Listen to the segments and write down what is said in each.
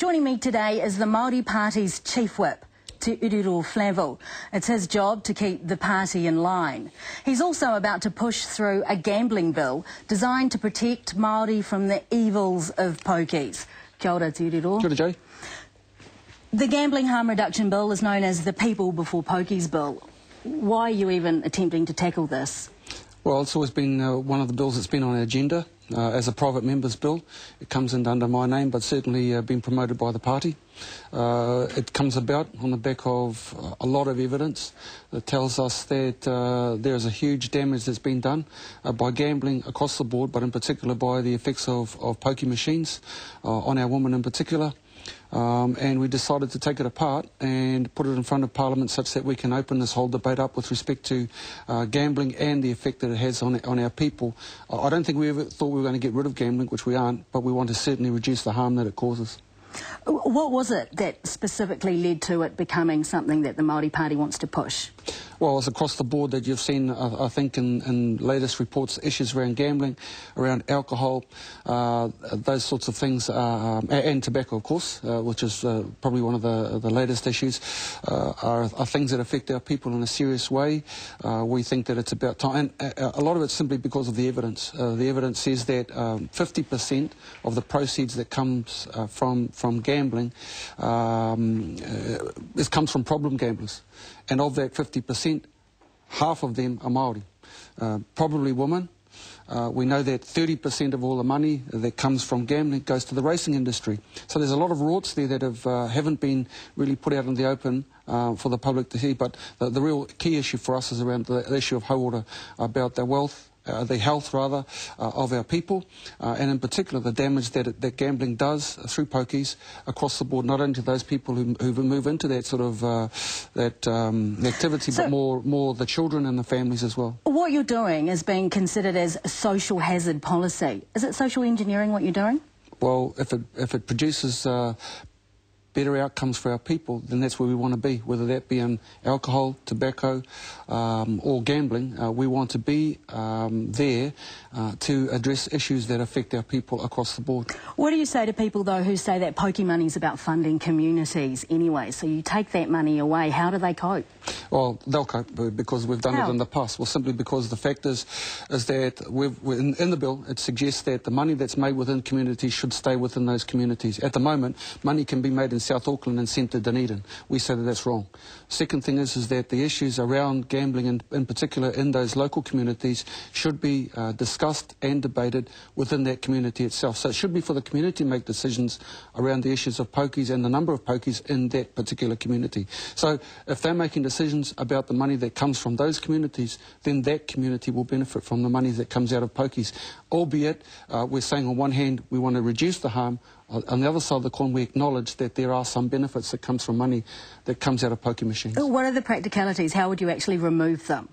Joining me today is the Māori Party's Chief Whip, Te Ururoa Flavell. It's his job to keep the party in line. He's also about to push through a gambling bill designed to protect Māori from the evils of pokies. Kia ora, Te Uriro. Kia ora, Jay. The Gambling Harm Reduction Bill is known as the People Before Pokies Bill. Why are you even attempting to tackle this? Well, it's always been uh, one of the bills that's been on our agenda uh, as a private member's bill. It comes in under my name, but certainly uh, been promoted by the party. Uh, it comes about on the back of uh, a lot of evidence that tells us that uh, there is a huge damage that's been done by gambling across the board, but in particular by the effects of, of pokey machines on our women in particular. Um, and we decided to take it apart and put it in front of Parliament such that we can open this whole debate up with respect to uh, gambling and the effect that it has on, on our people. I don't think we ever thought we were going to get rid of gambling, which we aren't, but we want to certainly reduce the harm that it causes. What was it that specifically led to it becoming something that the Māori Party wants to push? Well, it's across the board that you've seen, uh, I think, in, in, latest reports, issues around gambling, around alcohol, uh, those sorts of things, uh, um, and tobacco, of course, uh, which is uh, probably one of the, the latest issues, uh, are, are, things that affect our people in a serious way. we think that it's about time, and a lot of it's simply because of the evidence. the evidence says that 50% um, of the proceeds that comes from from gambling um, this comes from problem gamblers, and of that 50% half of them are Māori, uh, probably women. Uh, we know that 30% of all the money that comes from gambling goes to the racing industry. So there's a lot of rorts there that have, uh, haven't been really put out in the open uh, for the public to see. But the, the, real key issue for us is around the, issue of how hauora, about their wealth, uh, the health rather uh, of our people, uh, and in particular the damage that, it, that gambling does through pokies across the board, not only to those people who, who move into that sort of uh, that um, activity, so but more more the children and the families as well. What you're doing is being considered as social hazard policy. Is it social engineering what you're doing? Well, if it if it produces uh, better outcomes for our people, then that's where we want to be, whether that be in alcohol, tobacco, um, or gambling. Uh, we want to be um, there uh, to address issues that affect our people across the board. What do you say to people, though, who say that pokey money is about funding communities anyway? So you take that money away, how do they cope? Well, they'll cope because we've done how? it in the past. Well, simply because the fact is, is that we've, in, in the bill, it suggests that the money that's made within communities should stay within those communities. At the moment, money can be made in South Auckland and sent to Dunedin. We say that that's wrong. Second thing is, is that the issues around gambling, in, in particular in those local communities, should be uh, discussed and debated within that community itself. So it should be for the community to make decisions around the issues of pokies and the number of pokies in that particular community. So if they're making decisions about the money that comes from those communities, then that community will benefit from the money that comes out of pokies. Albeit, uh, we're saying on one hand we want to reduce the harm, on the other side of the coin, we acknowledge that there are some benefits that comes from money that comes out of poker machines. What are the practicalities? How would you actually remove them?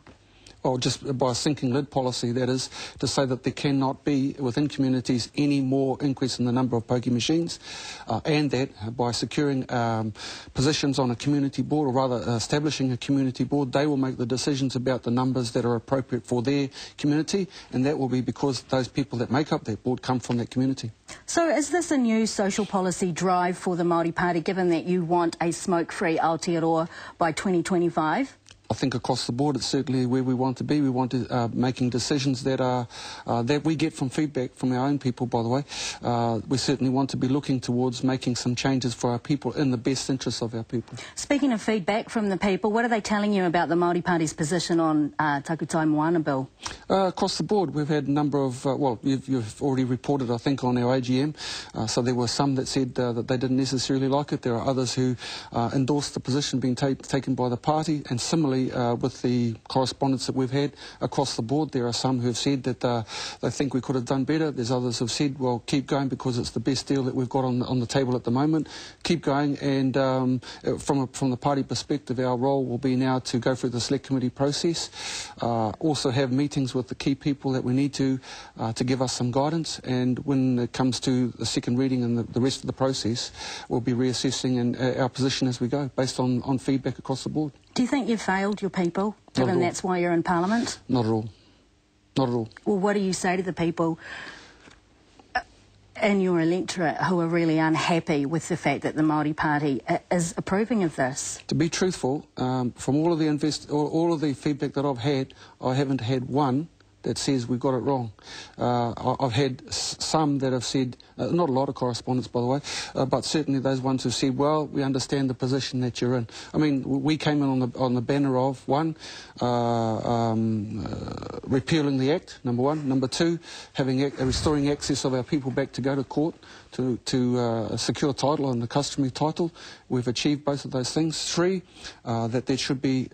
Or just by a sinking lid policy, that is, to say that there cannot be within communities any more increase in the number of pokie machines, uh, and that by securing um, positions on a community board, or rather establishing a community board, they will make the decisions about the numbers that are appropriate for their community, and that will be because those people that make up that board come from that community. So is this a new social policy drive for the Māori Party, given that you want a smoke-free Aotearoa by 2025? I think across the board, it's certainly where we want to be. We want to uh, making decisions that are uh, that we get from feedback from our own people. By the way, uh, we certainly want to be looking towards making some changes for our people in the best interests of our people. Speaking of feedback from the people, what are they telling you about the Māori Party's position on uh, Takutai Moana Bill? Uh, across the board, we've had a number of uh, well, you've, you've, already reported, I think, on our AGM. Uh, so there were some that said that they didn't necessarily like it. There are others who endorsed the position being ta taken by the party, and similarly uh, with the correspondence that we've had across the board. There are some who have said that uh, they think we could have done better. There's others who have said, well, keep going because it's the best deal that we've got on, on the table at the moment. Keep going, and um, uh, from, a, from the party perspective, our role will be now to go through the select committee process, uh, also have meetings with the key people that we need to uh, to give us some guidance, and when it comes to the second reading and the, the rest of the process, we'll be reassessing and, uh, our position as we go, based on, on feedback across the board. Do you think you've failed your people, given that's why you're in Parliament? Not at all. Not at all. Well, what do you say to the people? Uh, in your electorate who are really unhappy with the fact that the Māori Party is approving of this. To be truthful, um, from all of the invest, all, all of the feedback that I've had, I haven't had one that says we've got it wrong. Uh, I've had some that have said, uh, not a lot of correspondence by the way, uh, but certainly those ones who said, well, we understand the position that you're in. I mean, we came in on the, on the banner of, one, uh, um, uh, repealing the Act, number one. Number two, having ac- restoring access of our people back to go to court to, to uh, secure title and the customary title. We've achieved both of those things. Three, that there should be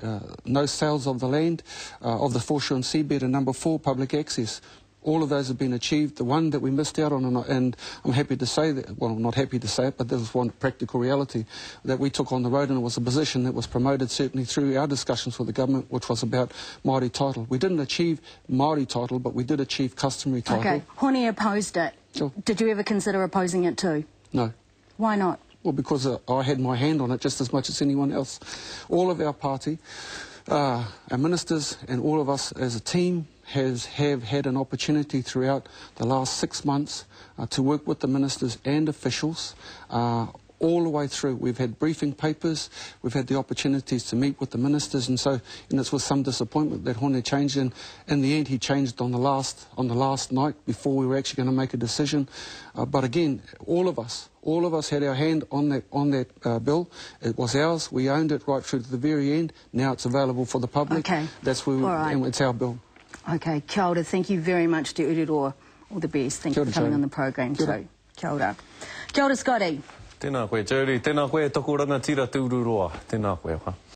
no sales of the land of the foreshore and seabed. And number four, public access. All of those have been achieved. The one that we missed out on, and, I'm happy to say that, well, I'm not happy to say it, but this is one practical reality that we took on the road, and it was a position that was promoted certainly through our discussions with the government, which was about Māori title. We didn't achieve Māori title, but we did achieve customary title. Okay, Hone opposed it. Sure. Did you ever consider opposing it too? No. Why not? Well, because uh, I had my hand on it just as much as anyone else. All of our party, uh, our ministers, and all of us as a team has have had an opportunity throughout the last six months uh, to work with the ministers and officials. Uh, all the way through, we've had briefing papers, we've had the opportunities to meet with the ministers, and so, and it's with some disappointment that Hone changed. And in the end, he changed on the last on the last night before we were actually going to make a decision. Uh, but again, all of us, all of us had our hand on that on that uh, bill. It was ours. We owned it right through to the very end. Now it's available for the public. Okay. That's where we, All right. and it's our bill. Okay, kia ora. Thank you very much to Ururoa. All the best. Thank you for coming Jodie. on the program Kia ora. too. Kia ora. Kia ora, Scotty. Tēnā koe, Jerry. Tēnā koe, toku rangatira tūruroa. Tēnā koe, wha.